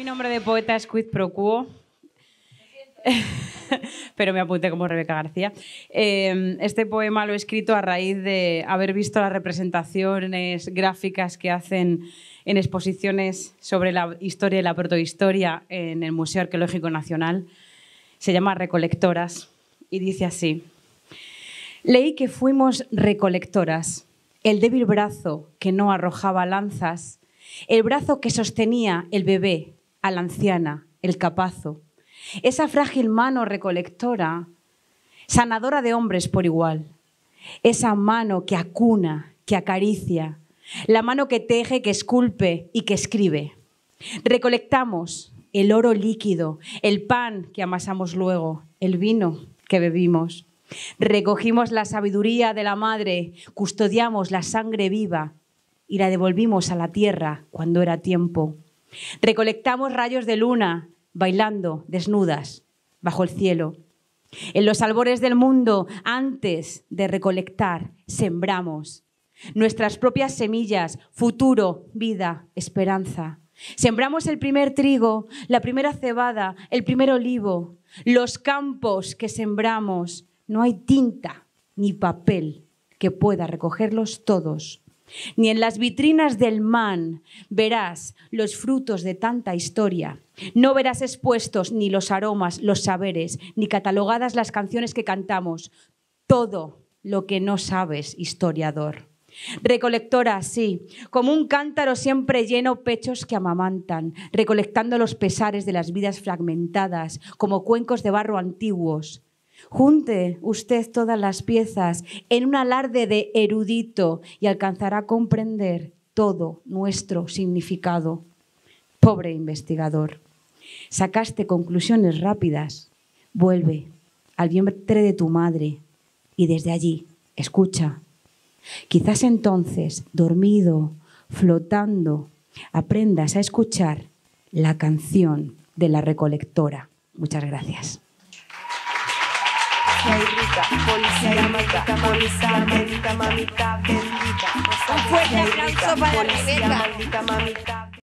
Mi nombre de poeta es Quid Pro Quo. pero me apunté como Rebeca García. Eh, este poema lo he escrito a raíz de haber visto las representaciones gráficas que hacen en exposiciones sobre la historia y la protohistoria en el Museo Arqueológico Nacional. Se llama Recolectoras y dice así. Leí que fuimos recolectoras, el débil brazo que no arrojaba lanzas, el brazo que sostenía el bebé, a la anciana, el capazo, esa frágil mano recolectora, sanadora de hombres por igual, esa mano que acuna, que acaricia, la mano que teje, que esculpe y que escribe. Recolectamos el oro líquido, el pan que amasamos luego, el vino que bebimos. Recogimos la sabiduría de la madre, custodiamos la sangre viva y la devolvimos a la tierra cuando era tiempo. Recolectamos rayos de luna, bailando desnudas bajo el cielo. En los albores del mundo, antes de recolectar, sembramos nuestras propias semillas, futuro, vida, esperanza. Sembramos el primer trigo, la primera cebada, el primer olivo, los campos que sembramos. No hay tinta ni papel que pueda recogerlos todos. Ni en las vitrinas del man verás los frutos de tanta historia. No verás expuestos ni los aromas, los saberes, ni catalogadas las canciones que cantamos. Todo lo que no sabes, historiador. Recolectora, sí, como un cántaro siempre lleno pechos que amamantan, recolectando los pesares de las vidas fragmentadas, como cuencos de barro antiguos. Junte usted todas las piezas en un alarde de erudito y alcanzará a comprender todo nuestro significado. Pobre investigador, sacaste conclusiones rápidas. Vuelve al vientre de tu madre y desde allí escucha Quizás entonces, dormido, flotando, aprendas a escuchar la canción de la recolectora. Muchas gracias. Un fuerte aplauso para Rebeca.